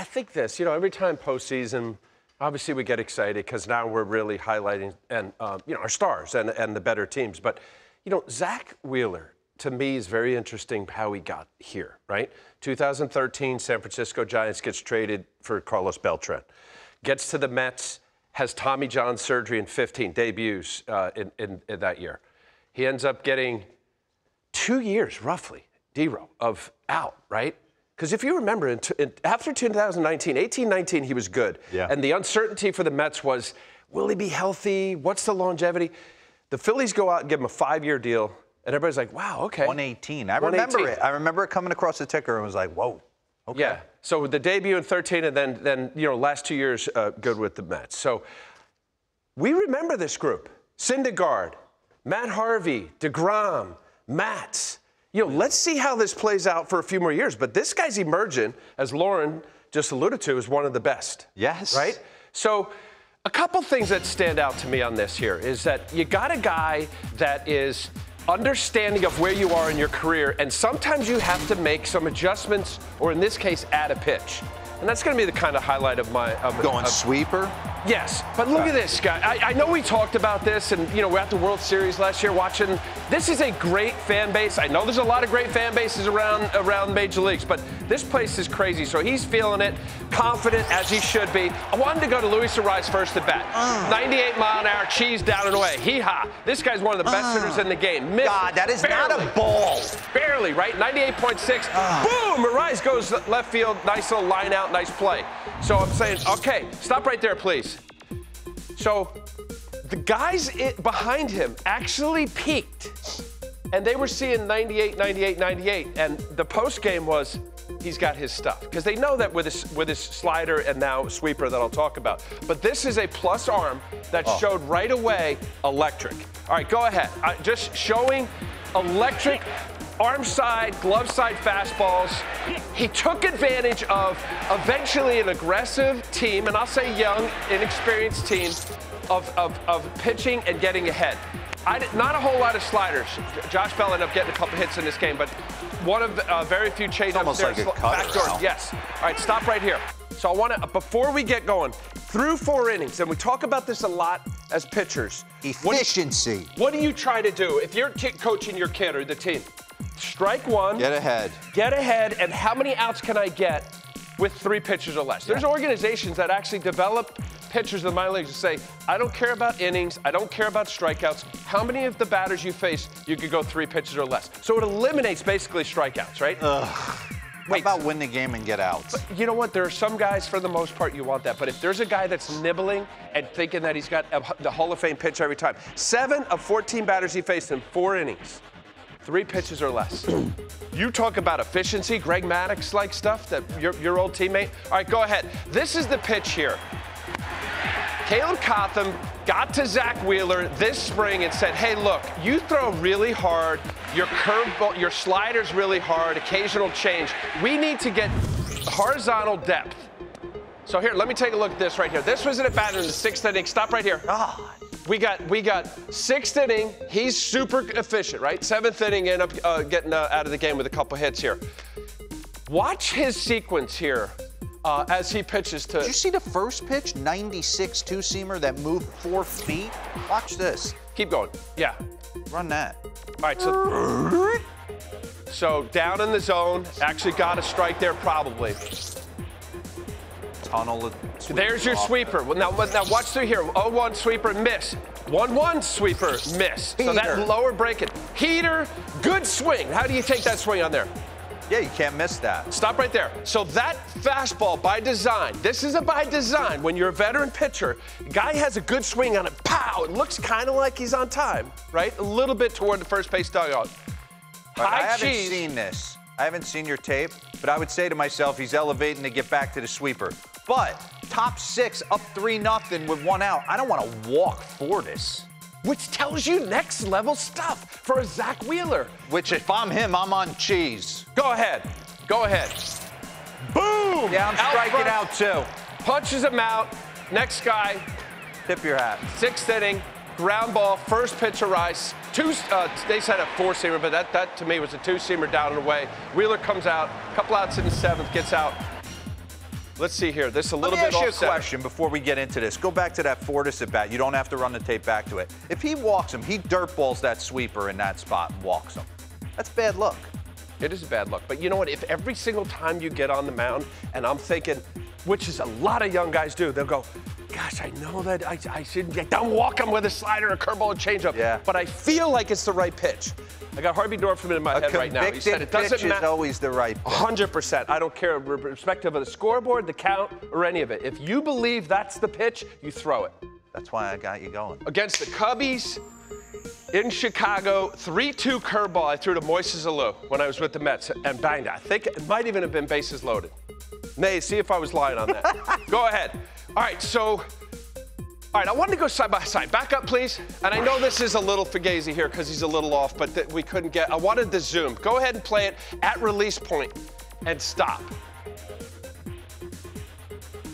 I think this, you know, every time postseason, obviously we get excited because now we're really highlighting and um, you know our stars and and the better teams. But you know, Zack Wheeler to me is very interesting how he got here. Right, 2013, San Francisco Giants gets traded for Carlos Beltran, gets to the Mets, has Tommy John surgery in 15, debuts uh, in, in, in that year. He ends up getting two years roughly, Dero, of out, right? Because if you remember, in in, after 2019, 18 19, he was good. Yeah. And the uncertainty for the Mets was will he be healthy? What's the longevity? The Phillies go out and give him a five year deal, and everybody's like, wow, okay. 118. I remember it. I remember it coming across the ticker and was like, whoa. Okay. Yeah. So the debut in 13, and then, then you know, last two years uh, good with the Mets. So we remember this group: Syndergaard, Matt Harvey, deGrom, Matz. You know, let's see how this plays out for a few more years. But this guy's emerging, as Lauren just alluded to, is one of the best. Yes. Right. So. A couple things that stand out to me on this here is that you got a guy that is understanding of where you are in your career, and sometimes you have to make some adjustments, or in this case, add a pitch. And that's going to be the kind of highlight of my of, Going of, sweeper. Yes, but look at this guy. I, I know we talked about this, and you know we're at the World Series last year watching. This is a great fan base. I know there's a lot of great fan bases around around major leagues, but this place is crazy. So he's feeling it, confident as he should be. I wanted to go to Luis Arraez first at bat. Ah. 98 mile an hour, cheese down and away. Hee ha! This guy's one of the best ah. hitters in the game. Missed God, that is not a ball. Barely, right? 98.6. Ah. Boom! Arraez goes left field. Nice little line out. Nice play. So I'm saying, okay, stop right there, please. So the guys i behind him actually peaked. And they were seeing 98, 98, 98. And the post game was, he's got his stuff. Because they know that with his, with his slider and now sweeper that I'll talk about. But this is a plus arm that showed right away electric. All right, go ahead. Uh, just showing electric arm side, glove side fastballs. He took advantage of eventually an aggressive team, and I'll say young, inexperienced team, of, of, of pitching and getting ahead. I did, not a whole lot of sliders. Josh Bell ended up getting a couple hits in this game, but one of the uh, very few changeups almost there. like a cutter. Yes. All right, stop right here. So I want to, before we get going, through four innings, and we talk about this a lot as pitchers. What do you- Efficiency. what do you try to do if you're coaching your kid or the team? Strike one, Get ahead. get ahead, and how many outs can I get with three pitches or less? There's organizations that actually develop pitchers in the minor leagues and say, I don't care about innings, I don't care about strikeouts. How many of the batters you face you could go three pitches or less? So it eliminates basically strikeouts, right? Ugh. How about win the game and get out? You know what? There are some guys, for the most part, you want that. But if there's a guy that's nibbling and thinking that he's got a, the Hall of Fame pitch every time, seven of 14 batters he faced in four innings, three pitches or less. you talk about efficiency, Greg Maddux like stuff, that your, your old teammate. All right, go ahead. This is the pitch here. Caleb Cotham got to Zack Wheeler this spring and said, hey, look, you throw really hard, your curveball, your slider's really hard, occasional change. We need to get horizontal depth. So here, let me take a look at this right here. This was an at bat in the sixth inning. Stop right here. We got we got sixth inning. He's super efficient, right? Seventh inning, end up uh, getting uh, out of the game with a couple hits here. Watch his sequence here uh, as he pitches to. Did you see the first pitch? 96 two seamer that moved four feet. Watch this. Keep going. Yeah. Run that. All right, so so down in the zone, actually got a strike there probably. Tunnel There's your sweeper. Well, Now, now watch through here. 0-1 sweeper miss. 1-1 sweeper miss. So that lower break it. Heater, good swing. How do you take that swing on there? Yeah, you can't miss that. Stop right there. So that fastball by design, this is a by design. When you're a veteran pitcher, guy has a good swing on it. Pow! It looks kind of like he's on time, right? A little bit toward the first base dugout. But I haven't cheese. seen this. I haven't seen your tape, but I would say to myself, he's elevating to get back to the sweeper. But top six, up three nothing with one out. I don't want to walk for this. which tells you next level stuff for a Zack Wheeler. Which, if I'm him, I'm on cheese. Go ahead. Go ahead. Boom! Yeah, I'm Out striking out too. Punches him out. Next guy, Tip your hat. sixth inning, ground ball, first pitch to Rice. Two, uh, they said a four seamer, but that, that to me was a two seamer down and away. Wheeler comes out, couple outs in the seventh, gets out. Let's see here. This is a Let little me bit ask you a question before we get into this. Go back to that Fortes at bat. You don't have to run the tape back to it. If he walks him, he dirtballs that sweeper in that spot and walks him. That's bad luck. It is a bad luck. But you know what? If every single time you get on the mound, and I'm thinking, which is a lot of young guys do, they'll go, gosh, I know that I, I shouldn't get, don't walk him with a slider, a curveball, a changeup. Yeah. But I feel like it's the right pitch. I got Harvey Dorfman in my A head right now. He said it doesn't pitch is matter. always the right pitch. 100%. I don't care, respective of the scoreboard, the count, or any of it. If you believe that's the pitch, you throw it. That's why I got you going. Against the Cubbies in Chicago, 3-2 curveball I threw to Moises Alou when I was with the Mets and banged it. I think it might even have been bases loaded. Nay, see if I was lying on that. Go ahead. All right, so all right, I wanted to go side by side. Back up, please. And I know this is a little fugazi here because he's a little off, but th- we couldn't get. I wanted the zoom. Go ahead and play it at release point and stop.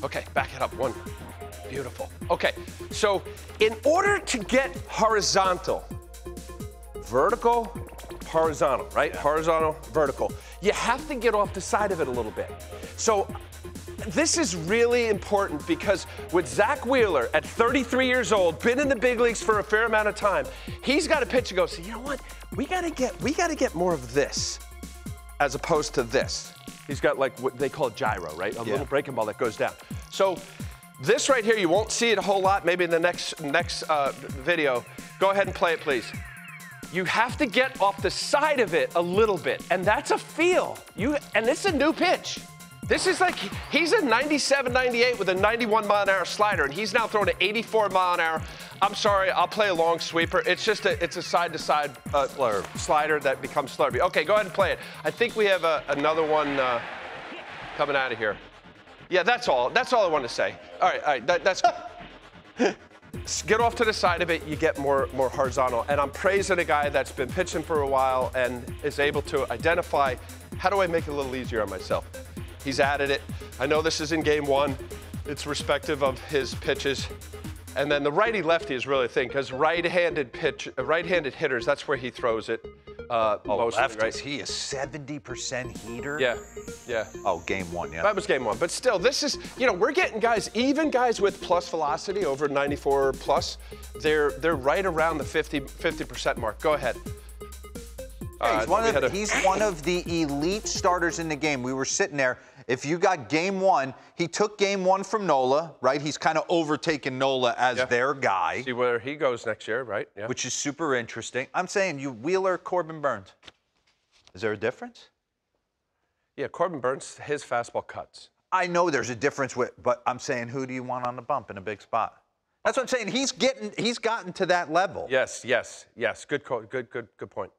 Okay, back it up. One. Beautiful. Okay, so in order to get horizontal, vertical, horizontal, right? Horizontal, vertical. You have to get off the side of it a little bit. So this is really important because with Zack Wheeler at 33 years old, been in the big leagues for a fair amount of time, he's got a pitch to go. So you know what? We gotta get we gotta get more of this as opposed to this. He's got like what they call gyro, right? A Yeah. little breaking ball that goes down. So this right here, you won't see it a whole lot. Maybe in the next next uh, video. Go ahead and play it, please. You have to get off the side of it a little bit, and that's a feel. You and it's a new pitch. This is like he's a 97, 98 with a 91 mile an hour slider, and he's now throwing an 84 mile an hour. I'm sorry, I'll play a long sweeper. It's just a it's a side to side uh, slider that becomes slurvy. Okay, go ahead and play it. I think we have a, another one uh, coming out of here. Yeah, that's all. That's all I want to say. All right, all right, that, that's. get off to the side of it, you get more more horizontal. And I'm praising a guy that's been pitching for a while and is able to identify how do I make it a little easier on myself. He's added it. I know this is in game one. It's respective of his pitches. And then the righty lefty is really a thing because right-handed pitch, right-handed hitters, that's where he throws it. Uh, Oh, mostly, lefties. right? He is 70% heater. Yeah, yeah. Oh, game one, yeah. That was game one. But still, this is, you know, we're getting guys, even guys with plus velocity over 94 plus, they're they're right around the 50 50% mark. Go ahead. Yeah, Uh, he's, one of, a- he's one of the elite starters in the game. We were sitting there. If you got game one, he took game one from Nola, right? He's kind of overtaken Nola as Yeah. their guy, See where he goes next year, right? Yeah. which is super interesting. I'm saying you Wheeler, Corbin Burnes. Is there a difference? yeah, Corbin Burnes, his fastball cuts. I know there's a difference with, but I'm saying who do you want on the bump in a big spot? That's what I'm saying. He's getting, he's gotten to that level. Yes, yes, yes. Good, good, good, good point.